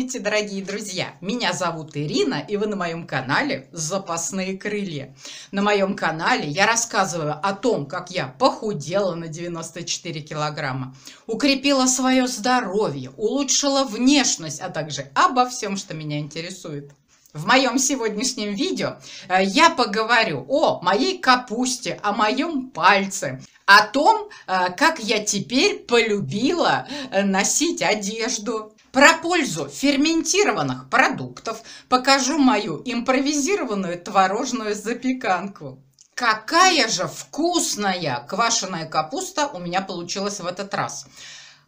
Здравствуйте, дорогие друзья! Меня зовут Ирина, и вы на моем канале «Запасные крылья». На моем канале я рассказываю о том, как я похудела на 94 килограмма, укрепила свое здоровье, улучшила внешность, а также обо всем, что меня интересует. В моем сегодняшнем видео э, я поговорю о моей капусте, о моем пальце, о том, э, как я теперь полюбила э, носить одежду, про пользу ферментированных продуктов покажу мою импровизированную творожную запеканку. Какая же вкусная квашеная капуста у меня получилась в этот раз.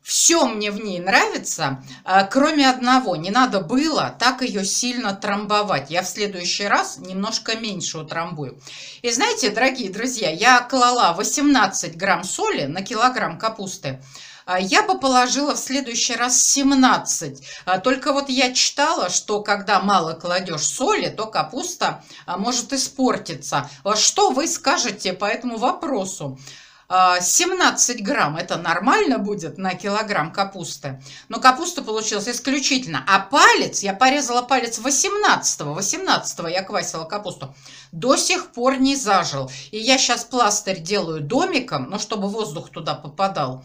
Все мне в ней нравится, а, кроме одного. Не надо было так ее сильно трамбовать. Я в следующий раз немножко меньше утрамбую. И знаете, дорогие друзья, я клала 18 грамм соли на килограмм капусты. А, я бы положила в следующий раз 17. А, только вот я читала, что когда мало кладешь соли, то капуста а, может испортиться. Что вы скажете по этому вопросу? 17 грамм это нормально будет на килограмм капусты. Но капуста получилась исключительно. А палец, я порезала палец 18 -го, 18 -го я квасила капусту. До сих пор не зажил. И я сейчас пластырь делаю домиком, ну, чтобы воздух туда попадал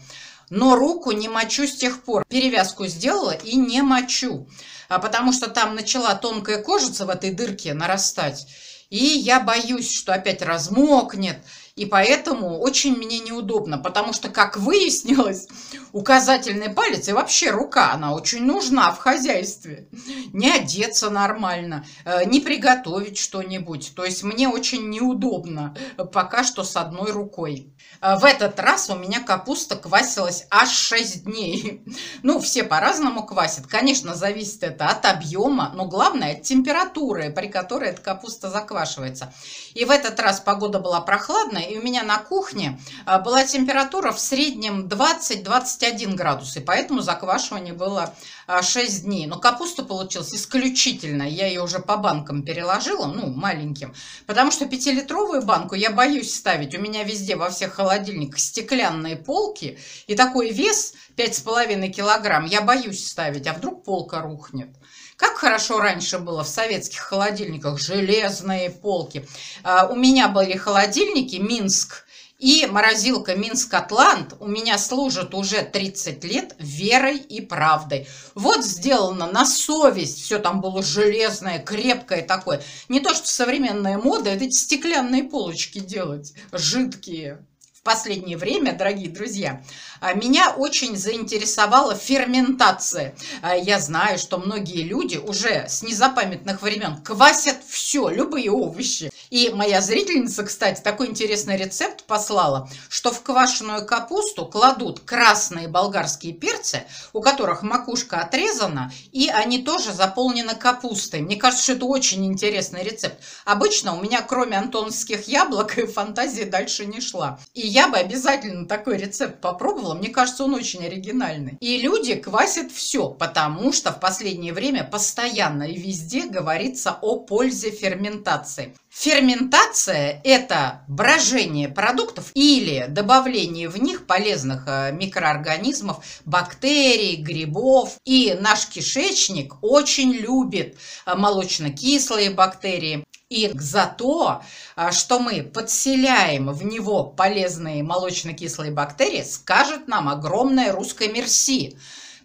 но руку не мочу с тех пор. Перевязку сделала и не мочу, а потому что там начала тонкая кожица в этой дырке нарастать. И я боюсь, что опять размокнет, и поэтому очень мне неудобно, потому что, как выяснилось, указательный палец и вообще рука, она очень нужна в хозяйстве. Не одеться нормально, э, не приготовить что-нибудь. То есть мне очень неудобно пока что с одной рукой. Э, в этот раз у меня капуста квасилась аж 6 дней. Ну, все по-разному квасят. Конечно, зависит это от объема, но главное от температуры, при которой эта капуста заквашивается. И в этот раз погода была прохладная, и у меня на кухне а, была температура в среднем 20-21 градус, и поэтому заквашивание было 6 а, дней. Но капуста получилась исключительно, я ее уже по банкам переложила, ну, маленьким, потому что 5-литровую банку я боюсь ставить. У меня везде во всех холодильниках стеклянные полки, и такой вес 5,5 килограмм я боюсь ставить, а вдруг полка рухнет. Как хорошо раньше было в советских холодильниках, железные полки. А, у меня были холодильники Минск и морозилка Минск Атлант у меня служит уже 30 лет верой и правдой. Вот сделано на совесть, все там было железное, крепкое такое. Не то, что современная мода, это эти стеклянные полочки делать, жидкие последнее время, дорогие друзья, а, меня очень заинтересовала ферментация. А, я знаю, что многие люди уже с незапамятных времен квасят все, любые овощи. И моя зрительница, кстати, такой интересный рецепт послала, что в квашеную капусту кладут красные болгарские перцы, у которых макушка отрезана, и они тоже заполнены капустой. Мне кажется, что это очень интересный рецепт. Обычно у меня, кроме антоновских яблок, и фантазии дальше не шла. И я бы обязательно такой рецепт попробовала. Мне кажется, он очень оригинальный. И люди квасят все, потому что в последнее время постоянно и везде говорится о пользе ферментации. Ферментация – это брожение продуктов или добавление в них полезных э, микроорганизмов, бактерий, грибов. И наш кишечник очень любит э, молочно-кислые бактерии. И за то, а, что мы подселяем в него полезные молочно-кислые бактерии, скажет нам огромное русское мерси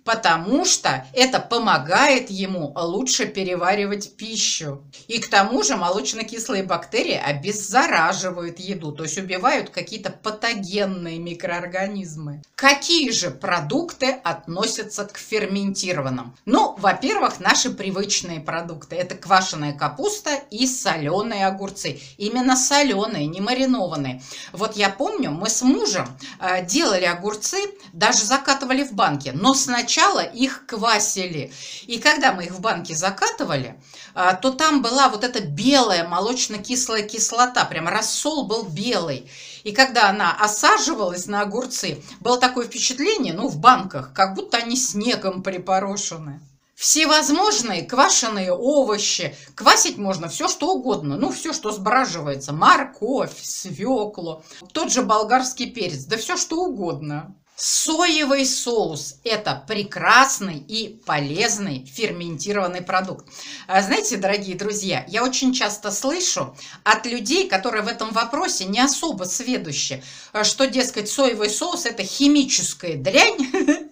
потому что это помогает ему лучше переваривать пищу. И к тому же молочно-кислые бактерии обеззараживают еду, то есть убивают какие-то патогенные микроорганизмы. Какие же продукты относятся к ферментированным? Ну, во-первых, наши привычные продукты. Это квашеная капуста и соленые огурцы. Именно соленые, не маринованные. Вот я помню, мы с мужем э, делали огурцы, даже закатывали в банке, но сначала сначала их квасили. И когда мы их в банке закатывали, а, то там была вот эта белая молочно-кислая кислота, прям рассол был белый. И когда она осаживалась на огурцы, было такое впечатление, ну, в банках, как будто они снегом припорошены. Всевозможные квашеные овощи. Квасить можно все, что угодно. Ну, все, что сбраживается. Морковь, свеклу, тот же болгарский перец. Да все, что угодно. Соевый соус – это прекрасный и полезный ферментированный продукт. А знаете, дорогие друзья, я очень часто слышу от людей, которые в этом вопросе не особо сведущи, что, дескать, соевый соус – это химическая дрянь,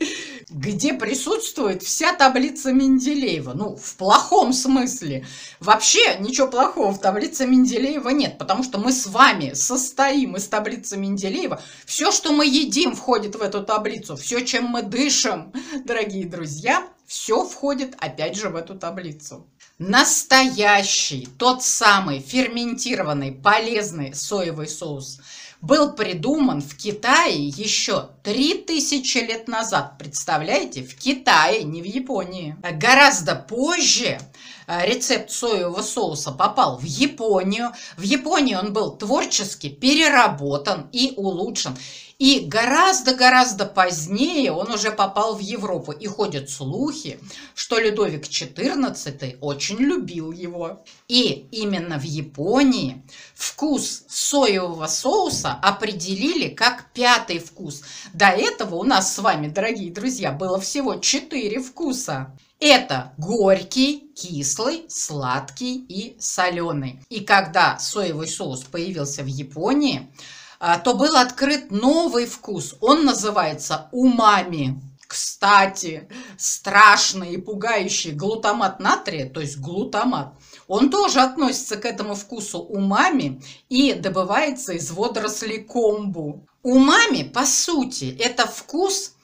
где присутствует вся таблица Менделеева. Ну, в плохом смысле. Вообще ничего плохого в таблице Менделеева нет, потому что мы с вами состоим из таблицы Менделеева. Все, что мы едим, входит в эту таблицу. Все, чем мы дышим, дорогие друзья, все входит опять же в эту таблицу. Настоящий, тот самый ферментированный, полезный соевый соус – был придуман в Китае еще 3000 лет назад. Представляете? В Китае, не в Японии. Гораздо позже рецепт соевого соуса попал в Японию. В Японии он был творчески переработан и улучшен. И гораздо-гораздо позднее он уже попал в Европу. И ходят слухи, что Людовик XIV очень любил его. И именно в Японии вкус соевого соуса определили как пятый вкус. До этого у нас с вами, дорогие друзья, было всего четыре вкуса. Это горький, кислый, сладкий и соленый. И когда соевый соус появился в Японии, а, то был открыт новый вкус. Он называется умами. Кстати, страшный и пугающий глутамат натрия, то есть глутамат, он тоже относится к этому вкусу умами и добывается из водорослей комбу. Умами, по сути, это вкус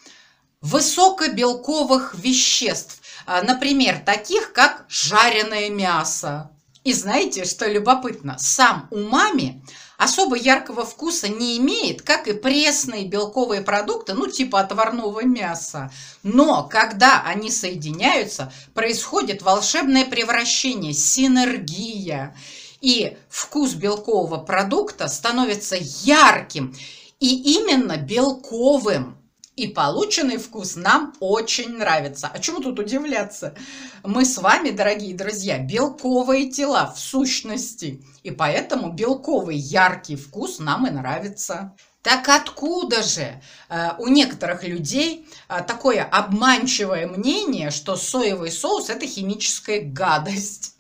высокобелковых веществ, а, например, таких как жареное мясо. И знаете, что любопытно? Сам умами – особо яркого вкуса не имеет, как и пресные белковые продукты, ну типа отварного мяса. Но когда они соединяются, происходит волшебное превращение, синергия. И вкус белкового продукта становится ярким и именно белковым. И полученный вкус нам очень нравится. А чему тут удивляться? Мы с вами, дорогие друзья, белковые тела в сущности. И поэтому белковый яркий вкус нам и нравится. Так откуда же э, у некоторых людей э, такое обманчивое мнение, что соевый соус – это химическая гадость?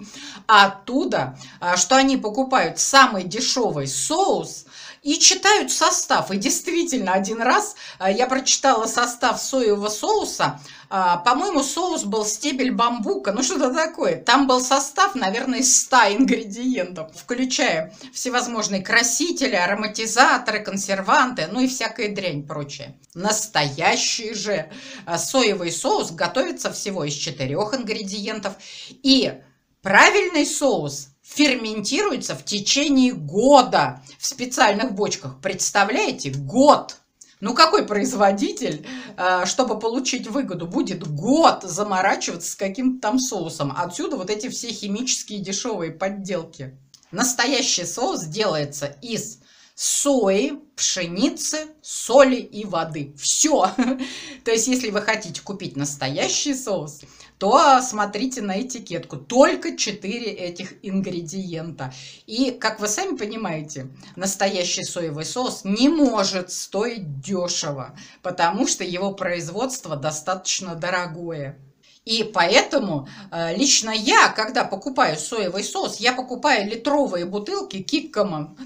А оттуда, э, что они покупают самый дешевый соус – и читают состав. И действительно, один раз а, я прочитала состав соевого соуса. А, по-моему, соус был стебель бамбука, ну что-то такое. Там был состав, наверное, из 100 ингредиентов, включая всевозможные красители, ароматизаторы, консерванты, ну и всякая дрянь прочая. Настоящий же а, соевый соус готовится всего из четырех ингредиентов. И правильный соус ферментируется в течение года в специальных бочках. Представляете? Год! Ну какой производитель, э, чтобы получить выгоду, будет год заморачиваться с каким-то там соусом? Отсюда вот эти все химические дешевые подделки. Настоящий соус делается из сои, пшеницы, соли и воды. Все. То есть, если вы хотите купить настоящий соус, то смотрите на этикетку. Только 4 этих ингредиента. И, как вы сами понимаете, настоящий соевый соус не может стоить дешево, потому что его производство достаточно дорогое. И поэтому э, лично я, когда покупаю соевый соус, я покупаю литровые бутылки Киккоман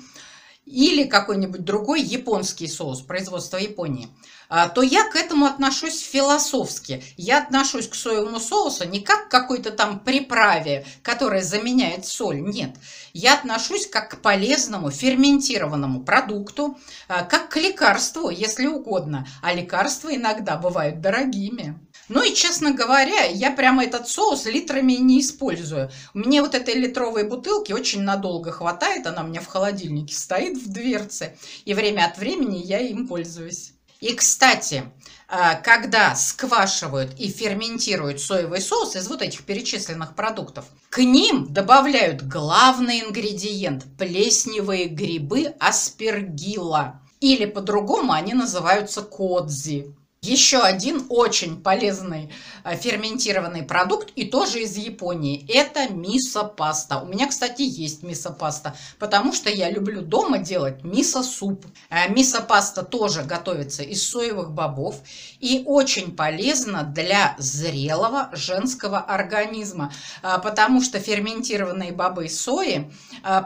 или какой-нибудь другой японский соус производства Японии, а, то я к этому отношусь философски. Я отношусь к соевому соусу не как к какой-то там приправе, которая заменяет соль. Нет. Я отношусь как к полезному ферментированному продукту, а, как к лекарству, если угодно. А лекарства иногда бывают дорогими. Ну и, честно говоря, я прямо этот соус литрами не использую. Мне вот этой литровой бутылки очень надолго хватает. Она у меня в холодильнике стоит в дверце. И время от времени я им пользуюсь. И, кстати, а, когда сквашивают и ферментируют соевый соус из вот этих перечисленных продуктов, к ним добавляют главный ингредиент – плесневые грибы аспергилла. Или по-другому они называются кодзи. Еще один очень полезный э, ферментированный продукт и тоже из Японии. Это мисо-паста. У меня, кстати, есть мисо-паста, потому что я люблю дома делать мисо-суп. Э, мисо-паста тоже готовится из соевых бобов и очень полезна для зрелого женского организма, э, потому что ферментированные бобы сои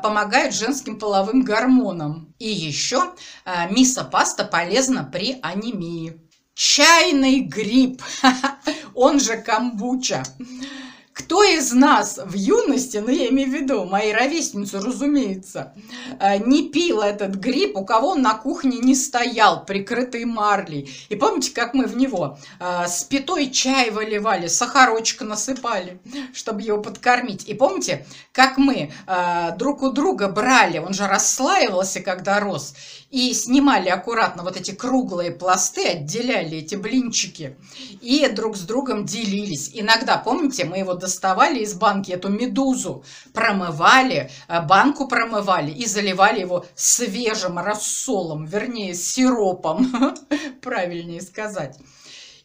помогают женским половым гормонам. И еще мисо-паста полезна при анемии. Чайный гриб, он же камбуча. Кто из нас в юности, ну я имею в виду мои ровесницы, разумеется, э, не пил этот гриб, у кого он на кухне не стоял, прикрытый марлей. И помните, как мы в него э, с пятой чай выливали, сахарочка насыпали, чтобы его подкормить. И помните, как мы э, друг у друга брали, он же расслаивался, когда рос, и снимали аккуратно вот эти круглые пласты, отделяли эти блинчики и друг с другом делились. Иногда, помните, мы его доставали из банки, эту медузу, промывали, э, банку промывали и заливали его свежим рассолом, вернее, сиропом, правильнее сказать.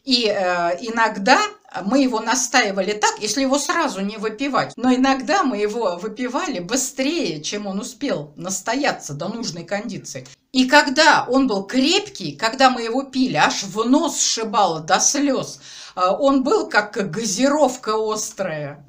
И э, иногда мы его настаивали так, если его сразу не выпивать. Но иногда мы его выпивали быстрее, чем он успел настояться до нужной кондиции. И когда он был крепкий, когда мы его пили, аж в нос сшибало до слез, э, он был как газировка острая.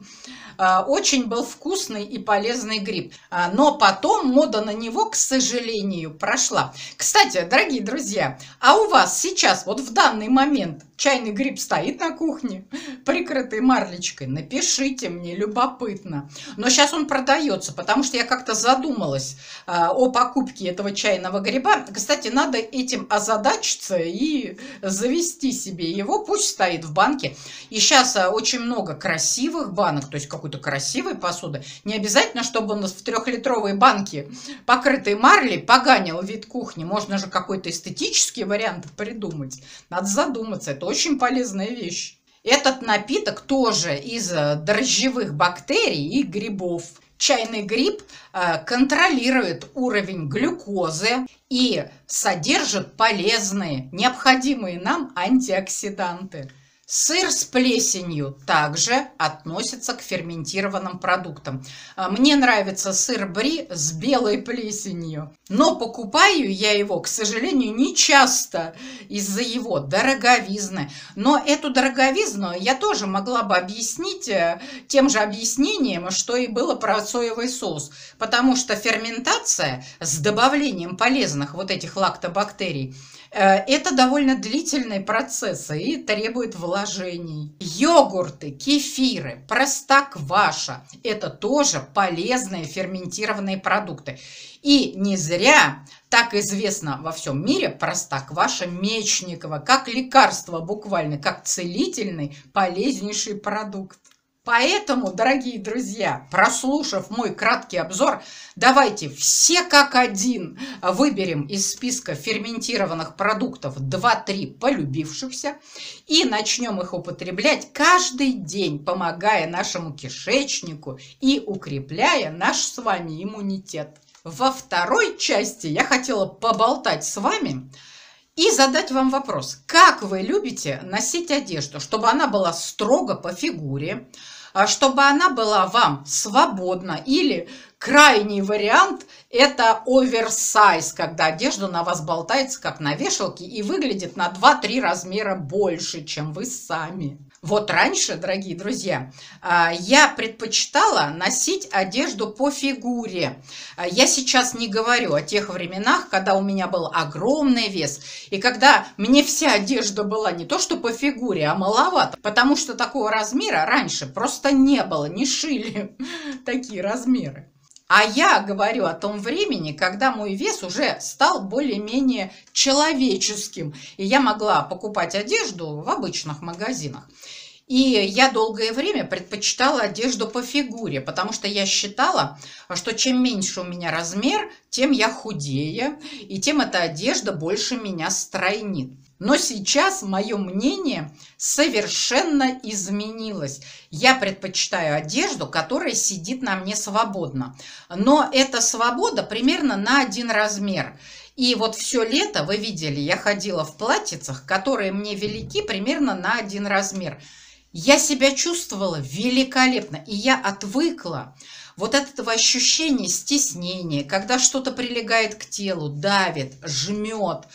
А, очень был вкусный и полезный гриб. А, но потом мода на него, к сожалению, прошла. Кстати, дорогие друзья, а у вас сейчас, вот в данный момент, чайный гриб стоит на кухне, прикрытый марлечкой? Напишите мне, любопытно. Но сейчас он продается, потому что я как-то задумалась а, о покупке этого чайного гриба. Кстати, надо этим озадачиться и завести себе его. Пусть стоит в банке. И сейчас очень много красивых банок, то есть какой-то красивой посуды. Не обязательно, чтобы он в трехлитровой банке, покрытой марлей, поганил вид кухни. Можно же какой-то эстетический вариант придумать. Надо задуматься. Это очень полезная вещь. Этот напиток тоже из дрожжевых бактерий и грибов. Чайный гриб э, контролирует уровень глюкозы и содержит полезные, необходимые нам антиоксиданты. Сыр с плесенью также относится к ферментированным продуктам. А, мне нравится сыр бри с белой плесенью, но покупаю я его, к сожалению, не часто из-за его дороговизны. Но эту дороговизну я тоже могла бы объяснить э, тем же объяснением, что и было про соевый соус. Потому что ферментация с добавлением полезных вот этих лактобактерий – это довольно длительные процессы и требует вложений. Йогурты, кефиры, простокваша – это тоже полезные ферментированные продукты. И не зря так известно во всем мире простокваша Мечникова, как лекарство буквально, как целительный полезнейший продукт. Поэтому, дорогие друзья, прослушав мой краткий обзор, давайте все как один выберем из списка ферментированных продуктов 2-3 полюбившихся и начнем их употреблять каждый день, помогая нашему кишечнику и укрепляя наш с вами иммунитет. Во второй части я хотела поболтать с вами и задать вам вопрос. Как вы любите носить одежду, чтобы она была строго по фигуре, а чтобы она была вам свободна или крайний вариант – это оверсайз, когда одежда на вас болтается, как на вешалке, и выглядит на 2-3 размера больше, чем вы сами. Вот раньше, дорогие друзья, а, я предпочитала носить одежду по фигуре. А, я сейчас не говорю о тех временах, когда у меня был огромный вес, и когда мне вся одежда была не то что по фигуре, а маловато, потому что такого размера раньше просто не было, не шили такие размеры. А я говорю о том времени, когда мой вес уже стал более-менее человеческим, и я могла покупать одежду в обычных магазинах. И я долгое время предпочитала одежду по фигуре, потому что я считала, что чем меньше у меня размер, тем я худее, и тем эта одежда больше меня стройнит. Но сейчас мое мнение совершенно изменилось. Я предпочитаю одежду, которая сидит на мне свободно. Но эта свобода примерно на один размер. И вот все лето, вы видели, я ходила в платьицах, которые мне велики примерно на один размер. Я себя чувствовала великолепно, и я отвыкла вот от этого ощущения стеснения, когда что-то прилегает к телу, давит, жмет.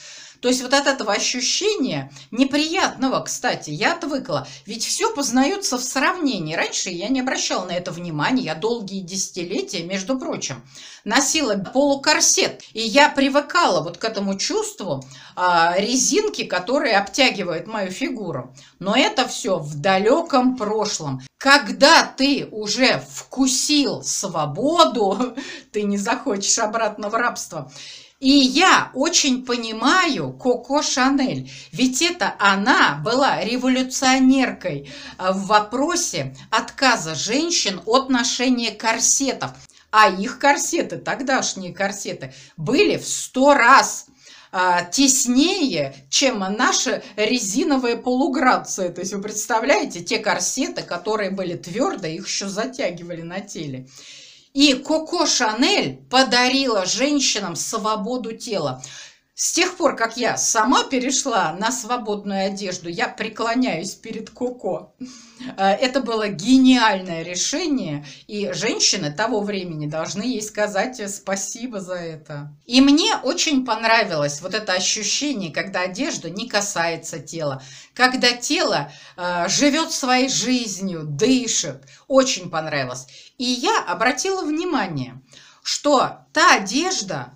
То есть вот от этого ощущения неприятного, кстати, я отвыкла. Ведь все познается в сравнении. Раньше я не обращала на это внимания. Я долгие десятилетия, между прочим, носила полукорсет. И я привыкала вот к этому чувству а, резинки, которые обтягивают мою фигуру. Но это все в далеком прошлом. Когда ты уже вкусил свободу, ты не захочешь обратно в рабство. И я очень понимаю Коко Шанель, ведь это она была революционеркой э, в вопросе отказа женщин от ношения корсетов. А их корсеты, тогдашние корсеты, были в сто раз а, теснее, чем наши резиновые полуграции. То есть вы представляете, те корсеты, которые были твердые, их еще затягивали на теле. И Коко Шанель подарила женщинам свободу тела. С тех пор, как я сама перешла на свободную одежду, я преклоняюсь перед Коко. Э, это было гениальное решение, и женщины того времени должны ей сказать спасибо за это. И мне очень понравилось вот это ощущение, когда одежда не касается тела, когда тело э, живет своей жизнью, дышит. Очень понравилось. И я обратила внимание, что та одежда,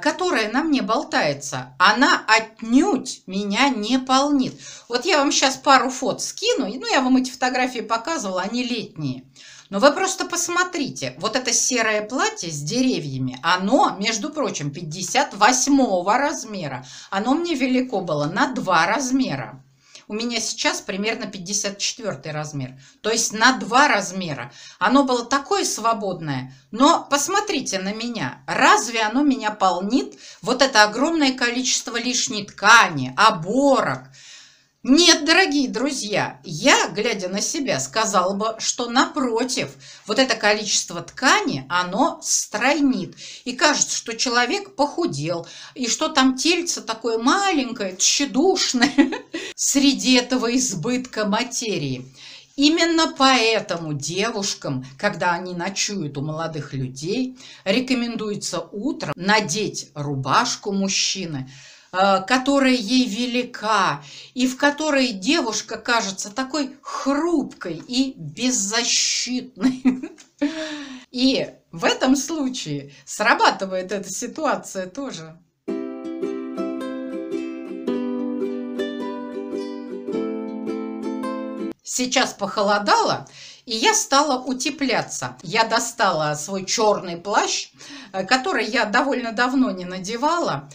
которая на мне болтается, она отнюдь меня не полнит. Вот я вам сейчас пару фот скину, ну я вам эти фотографии показывала, они летние. Но вы просто посмотрите, вот это серое платье с деревьями, оно, между прочим, 58 размера. Оно мне велико было на 2 размера. У меня сейчас примерно 54 размер. То есть на два размера. Оно было такое свободное. Но посмотрите на меня. Разве оно меня полнит? Вот это огромное количество лишней ткани, оборок – нет, дорогие друзья, я, глядя на себя, сказала бы, что напротив, вот это количество ткани, оно стройнит. И кажется, что человек похудел, и что там тельце такое маленькое, тщедушное среди этого избытка материи. Именно поэтому девушкам, когда они ночуют у молодых людей, рекомендуется утром надеть рубашку мужчины – которая ей велика, и в которой девушка кажется такой хрупкой и беззащитной. И в этом случае срабатывает эта ситуация тоже. Сейчас похолодало, и я стала утепляться. Я достала свой черный плащ, э, который я довольно давно не надевала,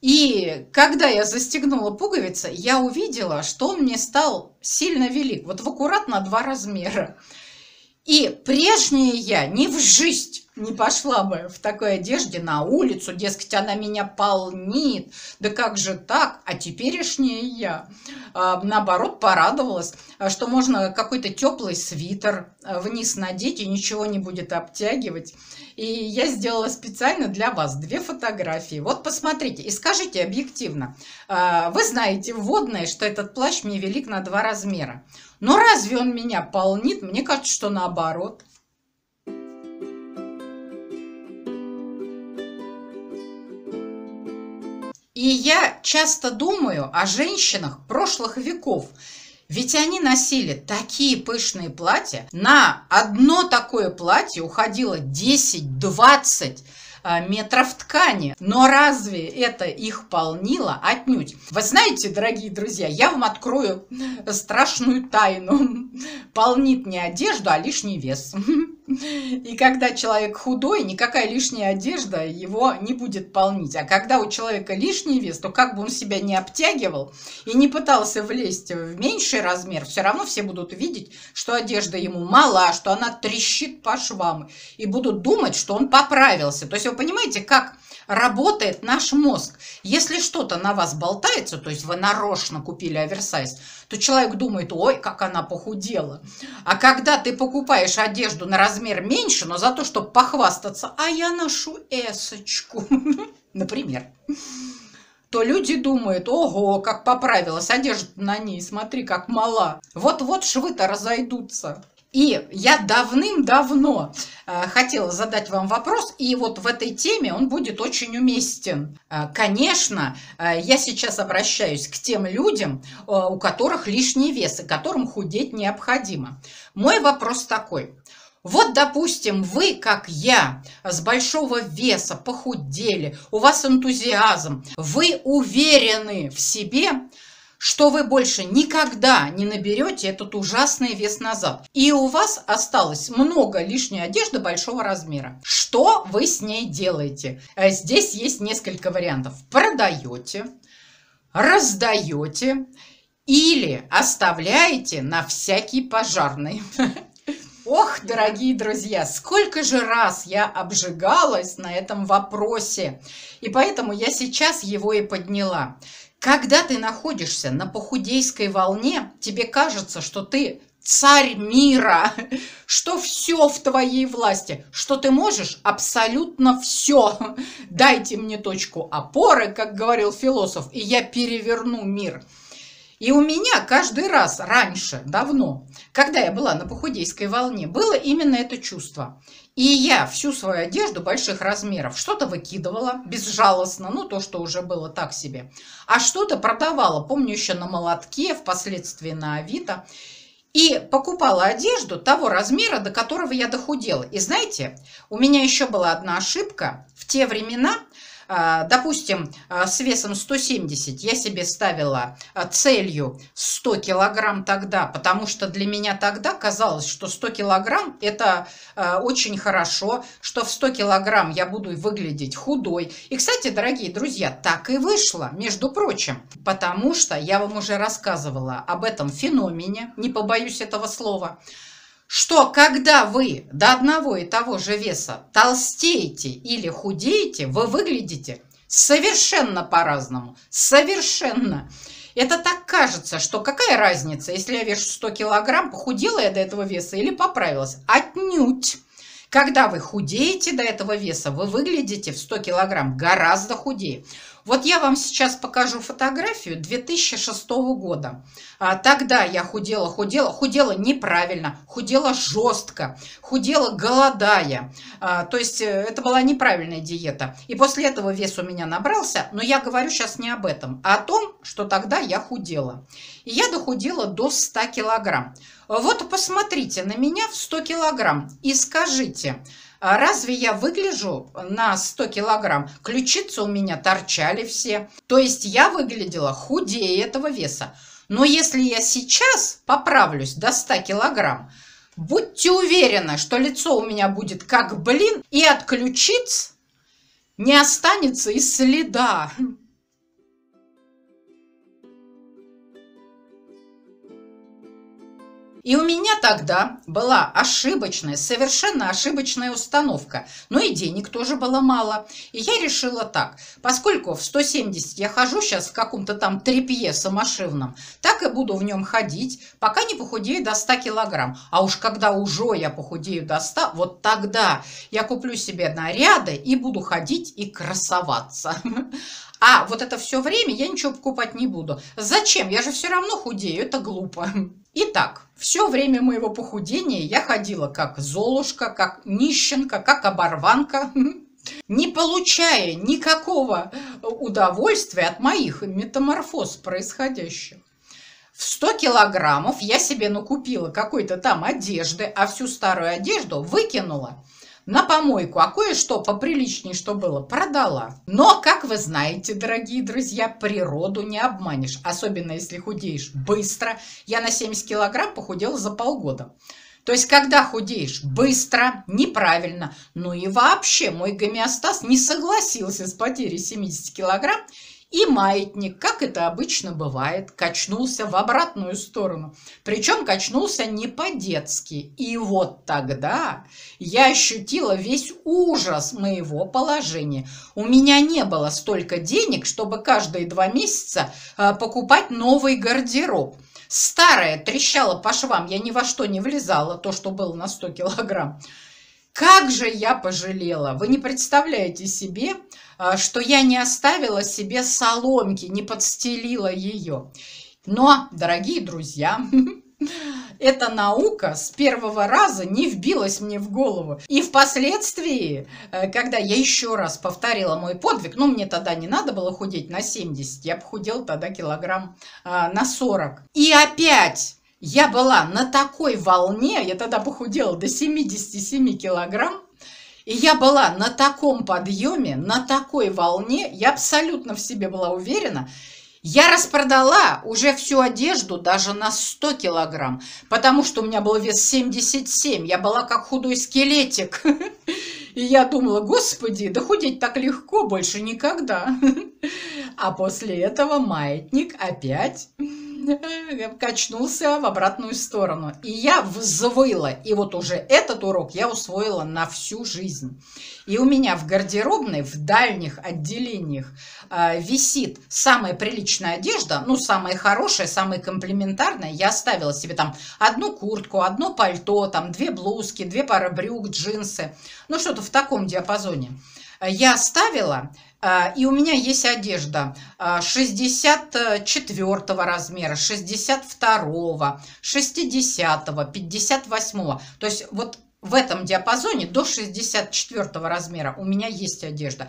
и когда я застегнула пуговицы, я увидела, что он мне стал сильно велик, вот в аккуратно два размера. И прежняя я ни в жизнь не пошла бы в такой одежде на улицу, дескать, она меня полнит, да как же так, а теперешняя я, а, наоборот, порадовалась, что можно какой-то теплый свитер а, вниз надеть и ничего не будет обтягивать. И я сделала специально для вас две фотографии. Вот посмотрите и скажите объективно. А, вы знаете, вводное, что этот плащ мне велик на два размера. Но разве он меня полнит? Мне кажется, что наоборот. И я часто думаю о женщинах прошлых веков, ведь они носили такие пышные платья. На одно такое платье уходило 10-20 а, метров ткани. Но разве это их полнило? Отнюдь. Вы знаете, дорогие друзья, я вам открою страшную тайну. Полнит не одежду, а лишний вес. И когда человек худой, никакая лишняя одежда его не будет полнить. А когда у человека лишний вес, то как бы он себя не обтягивал и не пытался влезть в меньший размер, все равно все будут видеть, что одежда ему мала, что она трещит по швам. И будут думать, что он поправился. То есть вы понимаете, как работает наш мозг. Если что-то на вас болтается, то есть вы нарочно купили оверсайз, то человек думает, ой, как она похудела. А когда ты покупаешь одежду на размер меньше, но за то, чтобы похвастаться, а я ношу эсочку, например, то люди думают, ого, как поправилась одежда на ней, смотри, как мала. Вот-вот швы-то разойдутся. И я давным-давно э, хотела задать вам вопрос, и вот в этой теме он будет очень уместен. Э, конечно, э, я сейчас обращаюсь к тем людям, у которых лишний вес, и которым худеть необходимо. Мой вопрос такой. Вот, допустим, вы, как я, с большого веса, похудели, у вас энтузиазм, вы уверены в себе, что вы больше никогда не наберете этот ужасный вес назад. И у вас осталось много лишней одежды большого размера. Что вы с ней делаете? Э, здесь есть несколько вариантов. Продаете, раздаете или оставляете на всякий пожарный. Ох, дорогие друзья, сколько же раз я обжигалась на этом вопросе. И поэтому я сейчас его и подняла. Когда ты находишься на похудейской волне, тебе кажется, что ты царь мира, что все в твоей власти, что ты можешь абсолютно все. Дайте мне точку опоры, как говорил философ, и я переверну мир. И у меня каждый раз раньше, давно, когда я была на похудейской волне, было именно это чувство. И я всю свою одежду больших размеров что-то выкидывала безжалостно, ну то, что уже было так себе, а что-то продавала, помню еще на молотке, впоследствии на Авито, и покупала одежду того размера, до которого я дохудела. И знаете, у меня еще была одна ошибка. В те времена допустим, а, с весом 170 я себе ставила а, целью 100 килограмм тогда, потому что для меня тогда казалось, что 100 килограмм это очень хорошо, что в 100 килограмм я буду выглядеть худой. И, кстати, дорогие друзья, так и вышло, между прочим, потому что я вам уже рассказывала об этом феномене, не побоюсь этого слова, что когда вы до одного и того же веса толстеете или худеете, вы выглядите совершенно по-разному. Совершенно. Это так кажется, что какая разница, если я вешу 100 килограмм, похудела я до этого веса или поправилась? Отнюдь. Когда вы худеете до этого веса, вы выглядите в 100 килограмм гораздо худее. Вот я вам сейчас покажу фотографию 2006 года. А, тогда я худела, худела, худела неправильно, худела жестко, худела голодая. А, то есть э, это была неправильная диета. И после этого вес у меня набрался, но я говорю сейчас не об этом, а о том, что тогда я худела. И я дохудела до 100 килограмм. Вот посмотрите на меня в 100 килограмм и скажите, разве я выгляжу на 100 килограмм? Ключицы у меня торчали все. То есть я выглядела худее этого веса. Но если я сейчас поправлюсь до 100 килограмм, будьте уверены, что лицо у меня будет как блин, и от ключиц не останется и следа. И у меня тогда была ошибочная, совершенно ошибочная установка. Но и денег тоже было мало. И я решила так. Поскольку в 170 я хожу сейчас в каком-то там трепье самошивном, так и буду в нем ходить, пока не похудею до 100 килограмм. А уж когда уже я похудею до 100, вот тогда я куплю себе наряды и буду ходить и красоваться. А вот это все время я ничего покупать не буду. Зачем? Я же все равно худею, это глупо. Итак, все время моего похудения я ходила как золушка, как нищенка, как оборванка, не получая никакого удовольствия от моих метаморфоз происходящих. В 100 килограммов я себе накупила какой-то там одежды, а всю старую одежду выкинула на помойку, а кое-что поприличнее, что было, продала. Но, как вы знаете, дорогие друзья, природу не обманешь, особенно если худеешь быстро. Я на 70 килограмм похудела за полгода. То есть, когда худеешь быстро, неправильно, ну и вообще мой гомеостаз не согласился с потерей 70 килограмм, и маятник, как это обычно бывает, качнулся в обратную сторону. Причем качнулся не по-детски. И вот тогда я ощутила весь ужас моего положения. У меня не было столько денег, чтобы каждые два месяца а, покупать новый гардероб. Старая трещала по швам, я ни во что не влезала, то, что было на 100 килограмм. Как же я пожалела! Вы не представляете себе, а, что я не оставила себе соломки, не подстелила ее. Но, дорогие друзья, эта наука с первого раза не вбилась мне в голову. И впоследствии, э, когда я еще раз повторила мой подвиг, ну, мне тогда не надо было худеть на 70, я похудела тогда килограмм а, на 40. И опять я была на такой волне, я тогда похудела до 77 килограмм, и я была на таком подъеме, на такой волне, я абсолютно в себе была уверена, я распродала уже всю одежду даже на 100 килограмм, потому что у меня был вес 77, я была как худой скелетик. И я думала, господи, да худеть так легко больше никогда. А после этого маятник опять качнулся в обратную сторону. И я взвыла. И вот уже этот урок я усвоила на всю жизнь. И у меня в гардеробной, в дальних отделениях э, висит самая приличная одежда, ну, самая хорошая, самая комплементарная. Я оставила себе там одну куртку, одно пальто, там две блузки, две пары брюк, джинсы. Ну, что-то в таком диапазоне. Я оставила, и у меня есть одежда 64 а, размера, 62, 60, 58. То есть вот в этом диапазоне до 64 размера у меня есть одежда.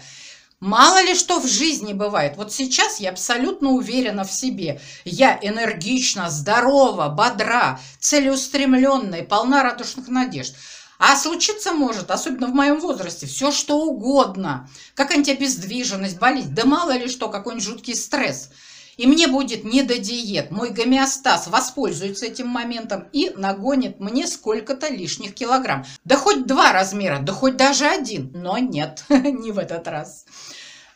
Мало ли что в жизни бывает. Вот сейчас я абсолютно уверена в себе. Я энергична, здорова, бодра, целеустремленная, полна радушных надежд. А случиться может, особенно в моем возрасте, все что угодно. Какая-нибудь обездвиженность, болезнь, да мало ли что, какой-нибудь жуткий стресс. И мне будет не до диет. Мой гомеостаз воспользуется этим моментом и нагонит мне сколько-то лишних килограмм. Да хоть два размера, да хоть даже один. Но нет, не в этот раз.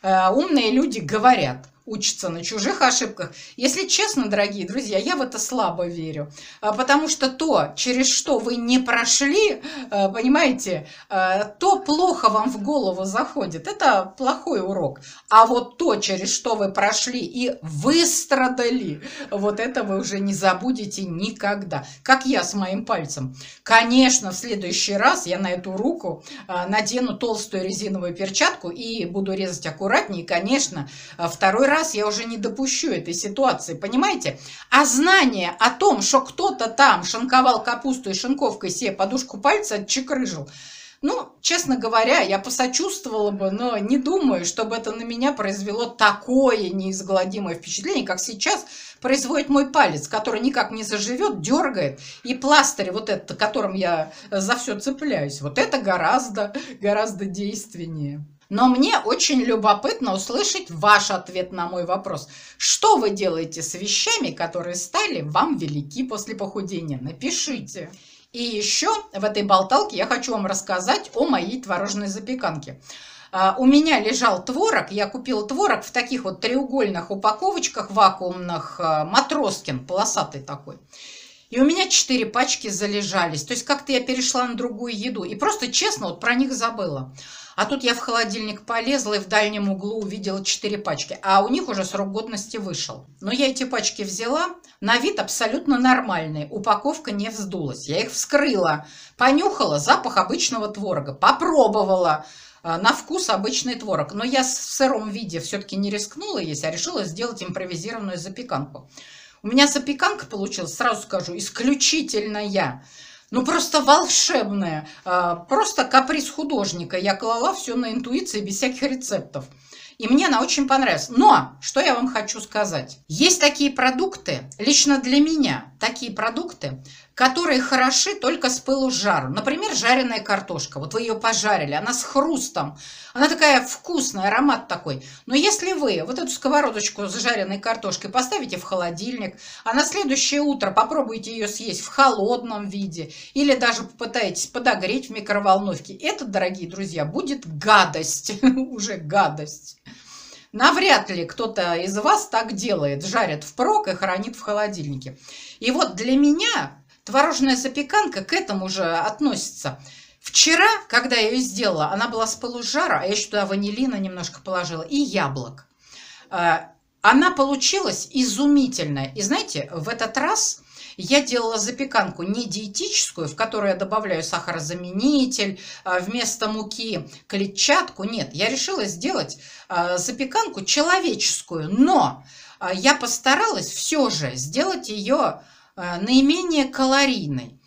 Э, умные люди говорят, учится на чужих ошибках. Если честно, дорогие друзья, я в это слабо верю. А, потому что то, через что вы не прошли, а, понимаете, а, то плохо вам в голову заходит. Это плохой урок. А вот то, через что вы прошли и выстрадали, вот это вы уже не забудете никогда. Как я с моим пальцем. Конечно, в следующий раз я на эту руку надену толстую резиновую перчатку и буду резать аккуратнее. И, конечно, второй раз я уже не допущу этой ситуации, понимаете? А знание о том, что кто-то там шинковал капусту и шинковкой себе подушку пальца отчекрыжил, ну, честно говоря, я посочувствовала бы, но не думаю, чтобы это на меня произвело такое неизгладимое впечатление, как сейчас производит мой палец, который никак не заживет, дергает, и пластырь вот этот, которым я за все цепляюсь, вот это гораздо, гораздо действеннее. Но мне очень любопытно услышать ваш ответ на мой вопрос. Что вы делаете с вещами, которые стали вам велики после похудения? Напишите. И еще в этой болталке я хочу вам рассказать о моей творожной запеканке. Uh, у меня лежал творог, я купила творог в таких вот треугольных упаковочках вакуумных, uh, Матроскин, полосатый такой. И у меня четыре пачки залежались. То есть как-то я перешла на другую еду и просто честно вот про них забыла. А тут я в холодильник полезла и в дальнем углу увидела 4 пачки. А у них уже срок годности вышел. Но я эти пачки взяла. На вид абсолютно нормальные. Упаковка не вздулась. Я их вскрыла. Понюхала запах обычного творога. Попробовала а, на вкус обычный творог. Но я в сыром виде все-таки не рискнула есть, а решила сделать импровизированную запеканку. У меня запеканка получилась, сразу скажу, исключительная ну просто волшебная, просто каприз художника. Я клала все на интуиции без всяких рецептов. И мне она очень понравилась. Но, что я вам хочу сказать. Есть такие продукты, лично для меня, такие продукты, которые хороши только с пылу с жару. Например, жареная картошка. Вот вы ее пожарили, она с хрустом. Она такая вкусная, аромат такой. Но если вы вот эту сковородочку с жареной картошкой поставите в холодильник, а на следующее утро попробуете ее съесть в холодном виде или даже попытаетесь подогреть в микроволновке, это, дорогие друзья, будет гадость. Уже гадость. Навряд ли кто-то из вас так делает, жарит впрок и хранит в холодильнике. И вот для меня Творожная запеканка к этому же относится. Вчера, когда я ее сделала, она была с полужара, а я еще туда ванилина немножко положила и яблок. А, она получилась изумительная. И знаете, в этот раз Я делала запеканку не диетическую, в которую я добавляю сахарозаменитель, а, вместо муки клетчатку. Нет, я решила сделать а, запеканку человеческую, но я постаралась все же сделать ее наименее калорийной.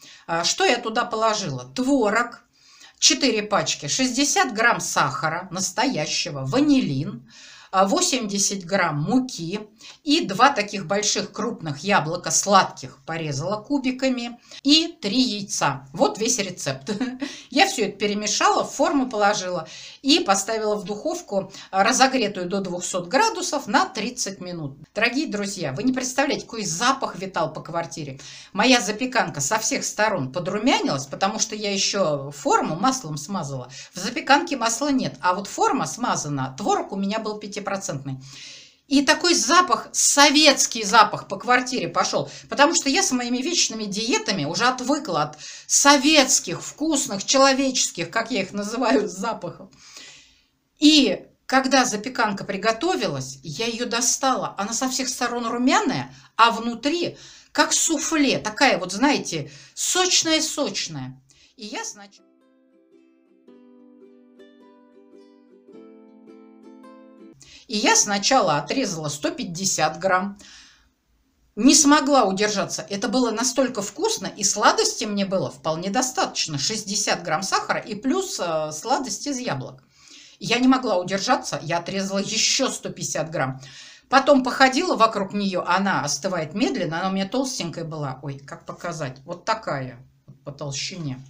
Что я туда положила? Творог, 4 пачки, 60 грамм сахара настоящего, ванилин, 80 грамм муки и два таких больших крупных яблока сладких порезала кубиками и три яйца. Вот весь рецепт. Я все это перемешала, в форму положила и поставила в духовку разогретую до 200 градусов на 30 минут. Дорогие друзья, вы не представляете, какой запах витал по квартире. Моя запеканка со всех сторон подрумянилась, потому что я еще форму маслом смазала. В запеканке масла нет, а вот форма смазана. Творог у меня был 5 процентный. И такой запах, советский запах по квартире пошел. Потому что я с моими вечными диетами уже отвыкла от советских, вкусных, человеческих, как я их называю, запахов. И когда запеканка приготовилась, я ее достала. Она со всех сторон румяная, а внутри как суфле. Такая вот, знаете, сочная-сочная. И я сначала... И я сначала отрезала 150 грамм. Не смогла удержаться. Это было настолько вкусно, и сладости мне было вполне достаточно. 60 грамм сахара и плюс э, сладость из яблок. Я не могла удержаться, я отрезала еще 150 грамм. Потом походила вокруг нее, она остывает медленно, она у меня толстенькая была. Ой, как показать? Вот такая по толщине.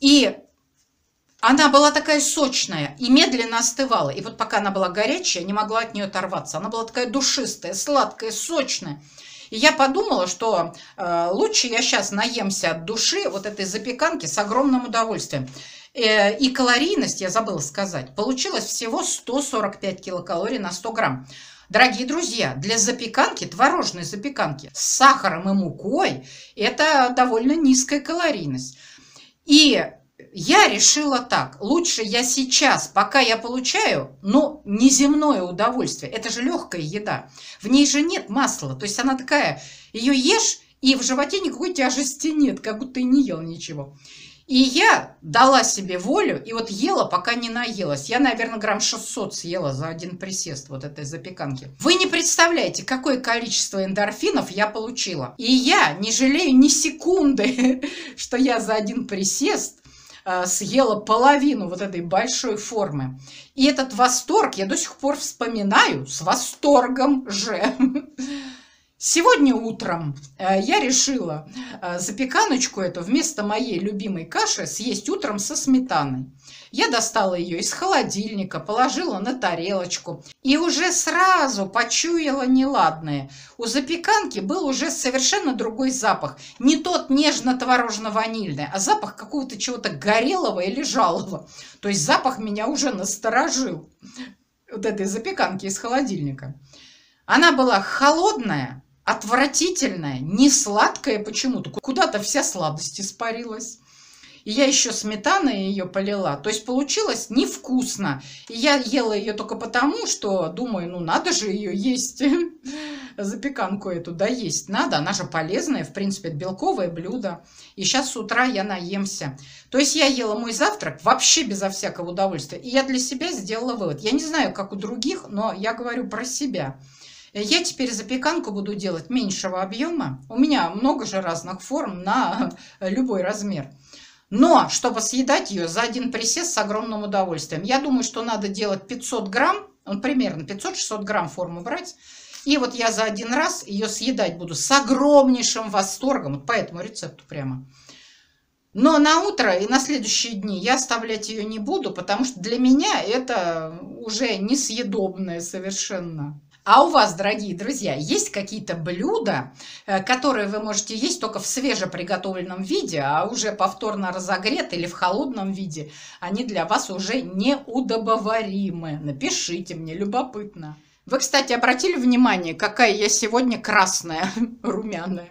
И она была такая сочная и медленно остывала. И вот пока она была горячая, не могла от нее оторваться. Она была такая душистая, сладкая, сочная. И я подумала, что э, лучше я сейчас наемся от души вот этой запеканки с огромным удовольствием. Э, и калорийность, я забыла сказать, получилось всего 145 килокалорий на 100 грамм. Дорогие друзья, для запеканки, творожной запеканки с сахаром и мукой, это довольно низкая калорийность. И я решила так. Лучше я сейчас, пока я получаю, но неземное удовольствие. Это же легкая еда. В ней же нет масла. То есть она такая, ее ешь, и в животе никакой тяжести нет, как будто и не ел ничего. И я дала себе волю, и вот ела, пока не наелась. Я, наверное, грамм 600 съела за один присест вот этой запеканки. Вы не представляете, какое количество эндорфинов я получила. И я не жалею ни секунды, что я за один присест съела половину вот этой большой формы. И этот восторг я до сих пор вспоминаю с восторгом же. Сегодня утром э, я решила э, запеканочку эту вместо моей любимой каши съесть утром со сметаной. Я достала ее из холодильника, положила на тарелочку и уже сразу почуяла неладное. У запеканки был уже совершенно другой запах. Не тот нежно-творожно-ванильный, а запах какого-то чего-то горелого или жалого. То есть запах меня уже насторожил. Вот этой запеканки из холодильника. Она была холодная, отвратительная, не сладкая почему-то. Куда-то вся сладость испарилась. И я еще сметаной ее полила. То есть получилось невкусно. И я ела ее только потому, что думаю, ну надо же ее есть. Запеканку эту, да, есть надо. Она же полезная, в принципе, это белковое блюдо. И сейчас с утра я наемся. То есть я ела мой завтрак вообще безо всякого удовольствия. И я для себя сделала вывод. Я не знаю, как у других, но я говорю про себя. Я теперь запеканку буду делать меньшего объема. У меня много же разных форм на любой размер. Но, чтобы съедать ее за один присест с огромным удовольствием. Я думаю, что надо делать 500 грамм, он примерно 500-600 грамм форму брать. И вот я за один раз ее съедать буду с огромнейшим восторгом, вот по этому рецепту прямо. Но на утро и на следующие дни я оставлять ее не буду, потому что для меня это уже несъедобное совершенно. А у вас, дорогие друзья, есть какие-то блюда, э, которые вы можете есть только в свежеприготовленном виде, а уже повторно разогрет или в холодном виде, они для вас уже неудобоваримы? Напишите мне, любопытно. Вы, кстати, обратили внимание, какая я сегодня красная, румяная?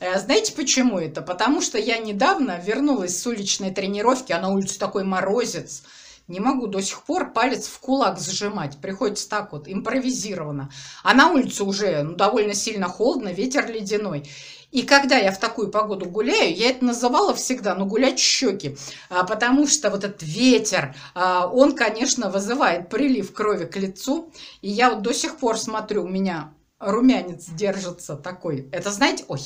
Э, знаете, почему это? Потому что я недавно вернулась с уличной тренировки, а на улице такой морозец, Не могу до сих пор палец в кулак сжимать. Приходится так вот, импровизированно. А на улице уже ну, довольно сильно холодно, ветер ледяной. И когда я в такую погоду гуляю, я это называла всегда, ну, гулять щеки, а, потому что вот этот ветер, а, он, конечно, вызывает прилив крови к лицу. И я вот до сих пор смотрю, у меня румянец держится такой. Это, знаете, ой,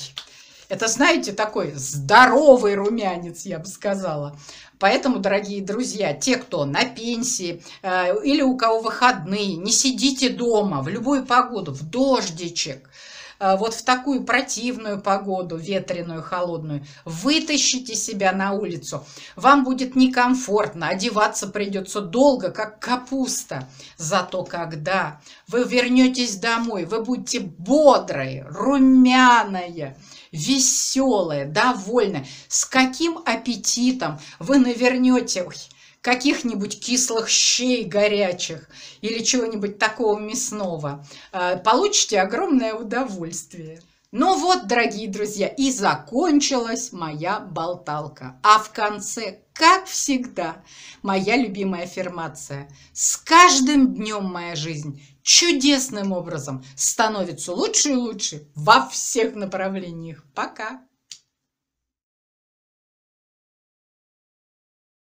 это, знаете, такой здоровый румянец, я бы сказала. Поэтому, дорогие друзья, те, кто на пенсии э, или у кого выходные, не сидите дома в любую погоду, в дождичек, э, вот в такую противную погоду, ветреную, холодную, вытащите себя на улицу. Вам будет некомфортно, одеваться придется долго, как капуста. Зато когда вы вернетесь домой, вы будете бодрые, румяные, веселая, довольная, с каким аппетитом вы навернете каких-нибудь кислых щей горячих или чего-нибудь такого мясного, э, получите огромное удовольствие. Ну вот, дорогие друзья, и закончилась моя болталка. А в конце, как всегда, моя любимая аффирмация. С каждым днем моя жизнь чудесным образом становится лучше и лучше во всех направлениях. Пока!